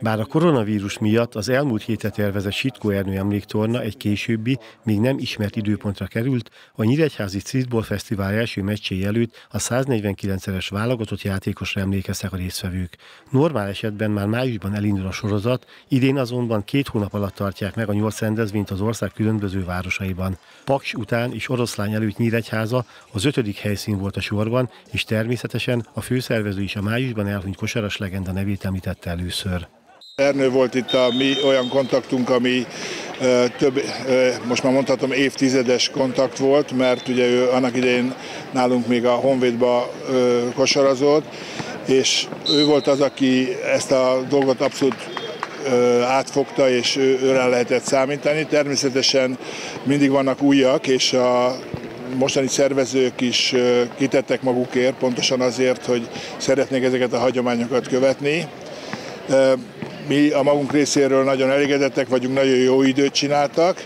Bár a koronavírus miatt az elmúlt hétre tervezett Sitkó Ernő emléktorna egy későbbi, még nem ismert időpontra került, a Nyíregyházi Streetball Fesztivál első meccsé előtt a 149-es válogatott játékosra emlékeztek a résztvevők. Normál esetben már májusban elindul a sorozat, idén azonban két hónap alatt tartják meg a nyolc rendezvényt az ország különböző városaiban. Paks után és Oroszlány előtt Nyíregyháza az ötödik helyszín volt a sorban, és természetesen a főszervező is a májusban elhunyt kosaras legenda nevét említette először. Ernő volt itt a mi olyan kontaktunk, ami több, most már mondhatom évtizedes kontakt volt, mert ugye ő annak idején nálunk még a Honvédba kosarazott, és ő volt az, aki ezt a dolgot abszolút átfogta, és őre lehetett számítani. Természetesen mindig vannak újak, és a mostani szervezők is kitettek magukért, pontosan azért, hogy szeretnék ezeket a hagyományokat követni. Mi a magunk részéről nagyon elégedettek vagyunk, nagyon jó időt csináltak,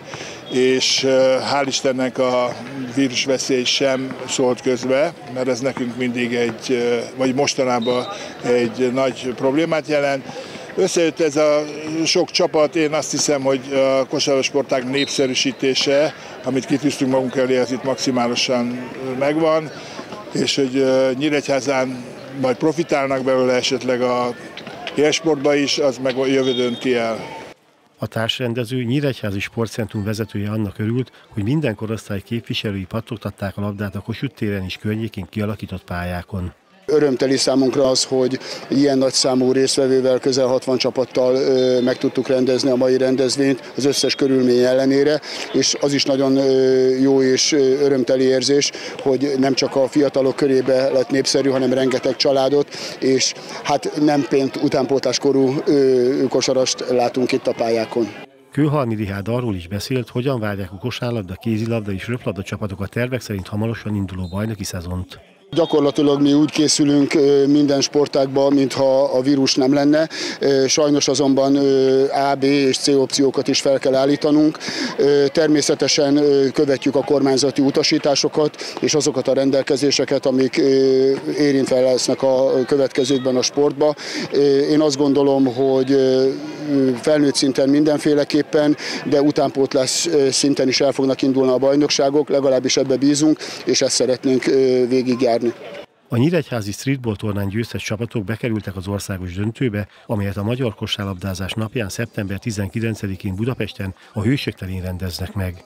és hál' Istennek a vírusveszély sem szólt közbe, mert ez nekünk mindig egy, vagy mostanában egy nagy problémát jelent. Összejött ez a sok csapat, én azt hiszem, hogy a kosarasportág népszerűsítése, amit kitűztünk magunk elé, az itt maximálisan megvan, és hogy Nyíregyházán majd profitálnak belőle esetleg a élsportba is, az meg a jövő dönti el. A társrendező Nyíregyházi Sportcentrum vezetője annak örült, hogy minden korosztály képviselői pattogtatták a labdát a Kossuth téren és környékén kialakított pályákon. Örömteli számunkra az, hogy ilyen nagy számú részvevővel, közel 60 csapattal meg tudtuk rendezni a mai rendezvényt az összes körülmény ellenére, és az is nagyon jó és örömteli érzés, hogy nem csak a fiatalok körébe lett népszerű, hanem rengeteg családot, és hát nem pént utánpótláskorú kosarast látunk itt a pályákon. Kőhalmi Rihád arról is beszélt, hogyan várják a kosárlabda, kézilabda és röplabda csapatok a tervek szerint hamarosan induló bajnoki szezont. Gyakorlatilag mi úgy készülünk minden sportákban, mintha a vírus nem lenne. Sajnos azonban A, B és C opciókat is fel kell állítanunk. Természetesen követjük a kormányzati utasításokat és azokat a rendelkezéseket, amik érintve lesznek a következőkben a sportba. Én azt gondolom, hogy felnőtt szinten mindenféleképpen, de utánpótlás szinten is el fognak indulni a bajnokságok, legalábbis ebbe bízunk, és ezt szeretnénk végigjárni. A Nyíregyházi streetball tornán győztes csapatok bekerültek az országos döntőbe, amelyet a magyar kosárlabdázás napján szeptember 19-én Budapesten a Hősök terén rendeznek meg.